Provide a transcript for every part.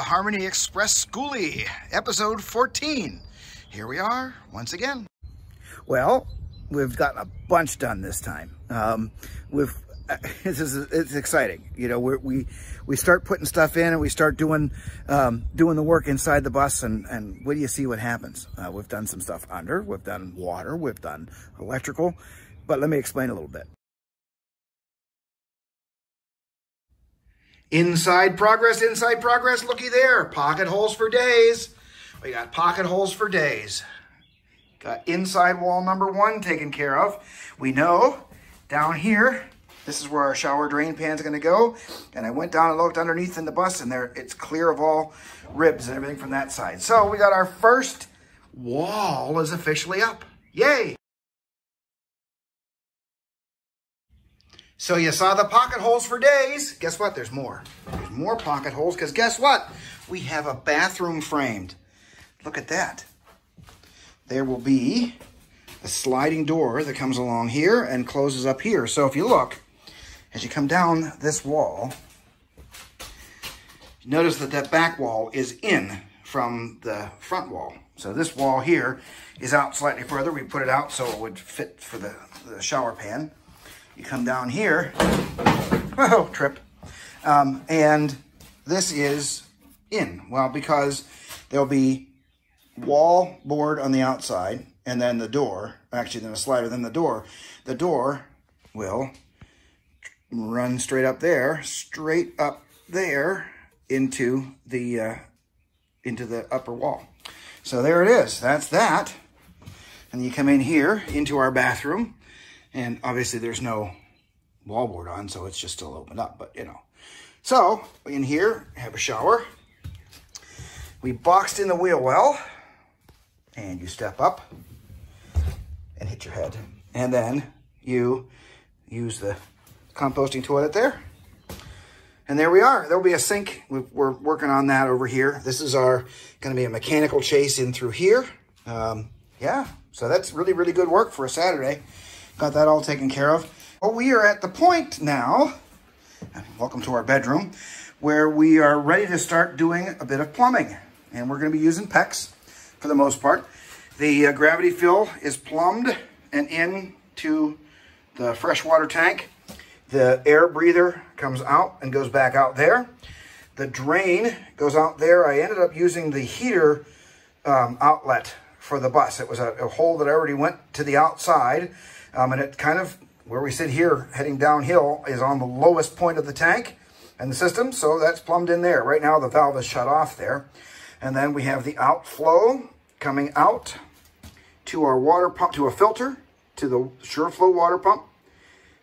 Harmony Express Skoolie, episode 14. Here we are once again. Well, we've gotten a bunch done this time. Um, we've this is it's exciting. You know, we we start putting stuff in and we start doing um, doing the work inside the bus, and and what do you see? What happens? Uh, we've done some stuff under, we've done water, we've done electrical, but let me explain a little bit. Inside progress, inside progress. Looky there, pocket holes for days. We got pocket holes for days. Got inside wall number one taken care of. We know down here this is where our shower drain pan is going to go. And I went down and looked underneath in the bus and there it's clear of all ribs and everything from that side. So we got our first wall is officially up. Yay! So you saw the pocket holes for days. Guess what? There's more. There's more pocket holes because guess what? We have a bathroom framed. Look at that. There will be a sliding door that comes along here and closes up here. So if you look, as you come down this wall, notice that that back wall is in from the front wall. So this wall here is out slightly further. We put it out so it would fit for the, the shower pan. You come down here, oh, trip. Um, and this is in. Well, because there'll be wall board on the outside and then the door, actually then a slider, then the door. The door will run straight up there, straight up there into the uh, into the upper wall. So there it is. That's that. And you come in here into our bathroom, and obviously there's no wallboard on, so it's just still opened up, but you know. So in here, have a shower. We boxed in the wheel well, and you step up and hit your head. And then you use the composting toilet there. And there we are. There'll be a sink. We're working on that over here. This is our going to be a mechanical chase in through here. Um, yeah, so that's really, really good work for a Saturday. Got that all taken care of. Well, we are at the point now, welcome to our bedroom, where we are ready to start doing a bit of plumbing. And we're going to be using PEX for the most part. The uh, gravity fill is plumbed and into the freshwater tank. The air breather comes out and goes back out there. The drain goes out there. I ended up using the heater um, outlet for the bus. It was a, a, hole that I already went to the outside. Um, and it kind of, where we sit here heading downhill, is on the lowest point of the tank and the system. So that's plumbed in there. Right now the valve is shut off there. And then we have the outflow coming out to our water pump, to a filter, to the Shurflo water pump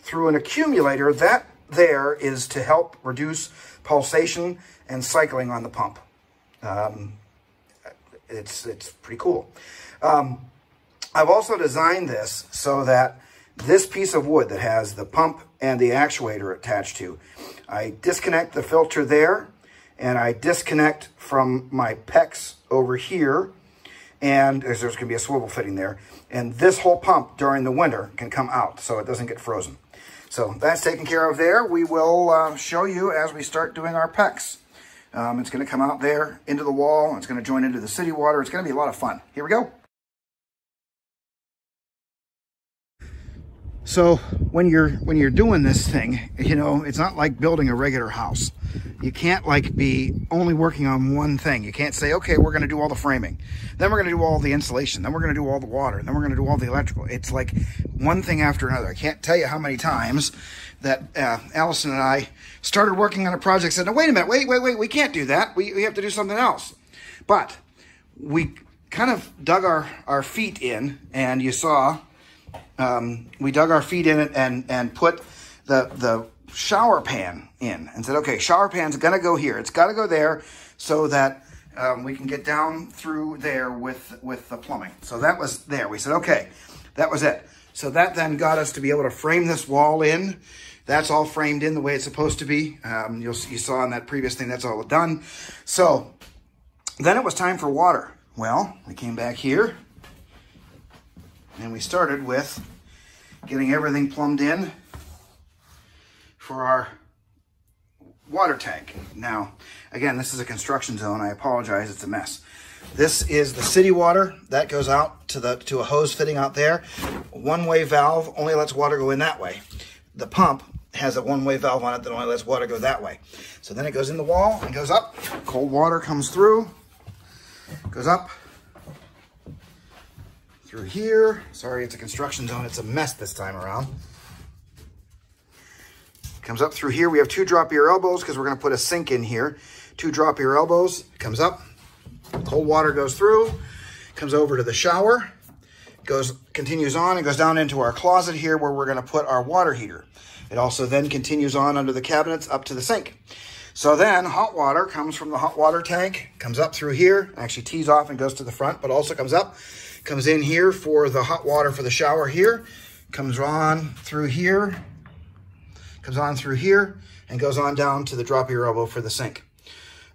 through an accumulator. That there is to help reduce pulsation and cycling on the pump. Um, it's, it's pretty cool. Um, I've also designed this so that this piece of wood that has the pump and the actuator attached to, I disconnect the filter there and I disconnect from my PEX over here and there's, going to be a swivel fitting there. And this whole pump during the winter can come out so it doesn't get frozen. So that's taken care of there. We will uh, show you as we start doing our PEX. Um, it's going to come out there into the wall. It's going to join into the city water. It's going to be a lot of fun. Here we go. So when you're when you're doing this thing, you know, it's not like building a regular house. You can't like be only working on one thing. You can't say, okay, we're going to do all the framing. Then we're going to do all the insulation. Then we're going to do all the water. Then we're going to do all the electrical. It's like one thing after another. I can't tell you how many times that uh, Allison and I started working on a project said, no, wait a minute, wait, wait, wait, we can't do that. We, we have to do something else. But we kind of dug our, our feet in and you saw um, we dug our feet in it and, and put the, the shower pan in and said, okay, shower pan's gonna go here. It's gotta go there so that um, we can get down through there with, with the plumbing. So that was there. We said, okay, that was it. So that then got us to be able to frame this wall in. That's all framed in the way it's supposed to be. Um, you saw in that previous thing, that's all done. So then it was time for water. Well, we came back here and we started with getting everything plumbed in for our water tank. Now, again, this is a construction zone. I apologize, it's a mess. This is the city water that goes out to the to a hose fitting out there. One-way valve only lets water go in that way. The pump has a one-way valve on it that only lets water go that way. So then it goes in the wall and goes up. Cold water comes through, goes up through here. Sorry, it's a construction zone. It's a mess this time around. Comes up through here. We have two drop ear elbows because we're going to put a sink in here. Two drop ear elbows. Comes up. Cold water goes through. Comes over to the shower. Goes continues on and goes down into our closet here where we're going to put our water heater. It also then continues on under the cabinets up to the sink. So then hot water comes from the hot water tank, comes up through here, actually tees off and goes to the front, but also comes up, comes in here for the hot water for the shower here, comes on through here, comes on through here and goes on down to the drop ear elbow for the sink.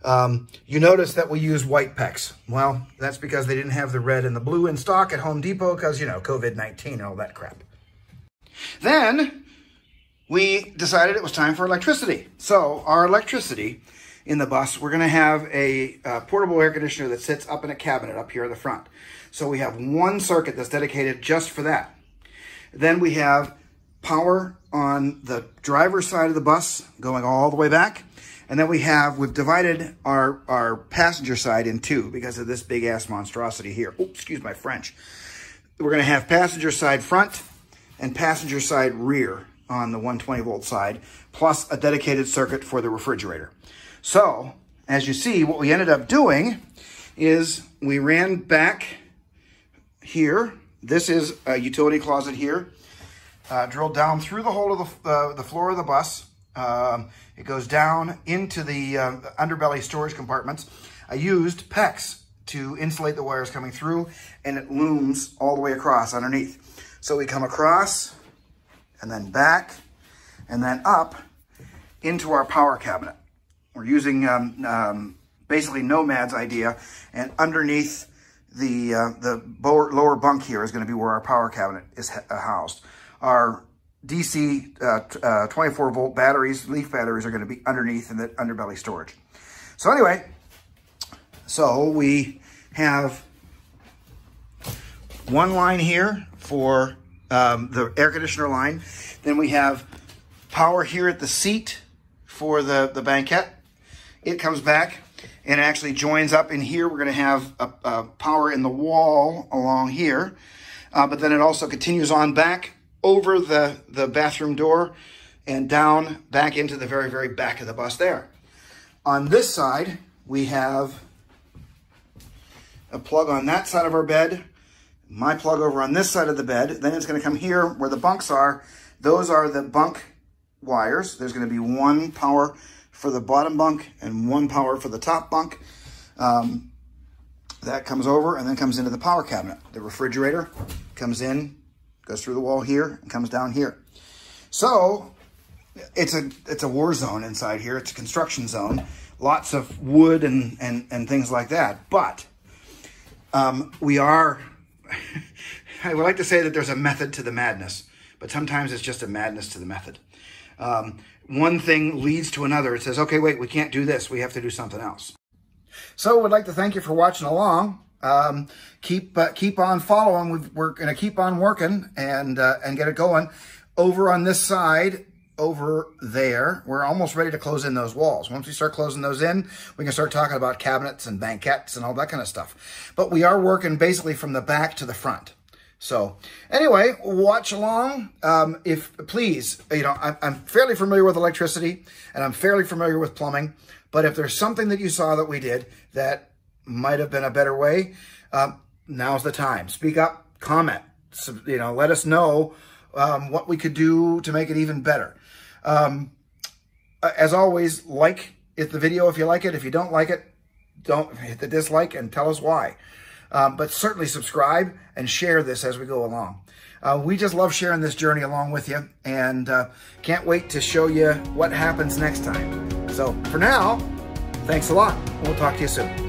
Um, you notice that we use white PEX. Well, that's because they didn't have the red and the blue in stock at Home Depot because, you know, COVID-19 and all that crap. Then we decided it was time for electricity. So our electricity in the bus, we're going to have a uh, portable air conditioner that sits up in a cabinet up here at the front. So we have one circuit that's dedicated just for that. Then we have power on the driver's side of the bus going all the way back. And then we have, we've divided our, our passenger side in two because of this big ass monstrosity here. Excuse my French. We're going to have passenger side front and passenger side rear on the 120 volt side, plus a dedicated circuit for the refrigerator. So, as you see, what we ended up doing is we ran back here. This is a utility closet here uh, drilled down through the hole of the, uh, the floor of the bus. Um, it goes down into the, uh, underbelly storage compartments. I used PEX to insulate the wires coming through, and it looms all the way across underneath. So we come across, and then back, and then up into our power cabinet. We're using um, um, basically Nomad's idea, and underneath the, uh, the lower bunk here is going to be where our power cabinet is housed. Our DC uh, uh, 24 volt batteries, leaf batteries are going to be underneath in the underbelly storage. So anyway, so we have one line here for um, the air conditioner line. Then we have power here at the seat for the, the banquette. It comes back and actually joins up in here. We're going to have a, a power in the wall along here. Uh, but then it also continues on back over the, the bathroom door and down back into the very, very back of the bus there. On this side, we have a plug on that side of our bed, my plug over on this side of the bed. Then it's going to come here where the bunks are. Those are the bunk wires. There's going to be one power for the bottom bunk and one power for the top bunk. Um, that comes over and then comes into the power cabinet. The refrigerator comes in goes through the wall here and comes down here. So it's a it's a war zone inside here. It's a construction zone. Lots of wood and and and things like that. But um, we are. I would like to say that there's a method to the madness, but sometimes it's just a madness to the method. Um, one thing leads to another. It says, okay, wait, we can't do this. We have to do something else. So would like to thank you for watching along. Um, keep uh, keep on following. we are going to keep on working and uh, and get it going. Over on this side, over there, we're almost ready to close in those walls. Once we start closing those in, we can start talking about cabinets and banquettes and all that kind of stuff. But we are working basically from the back to the front. So anyway, watch along. Um, if please, you know, I'm, I'm fairly familiar with electricity and I'm fairly familiar with plumbing. But if there's something that you saw that we did that might have been a better way. Um, now's the time. Speak up, comment, you know, let us know um, what we could do to make it even better. Um, as always, like if the video if you like it. If you don't like it, don't hit the dislike and tell us why. Um, but certainly subscribe and share this as we go along. Uh, we just love sharing this journey along with you and uh, can't wait to show you what happens next time. So for now, thanks a lot. We'll talk to you soon.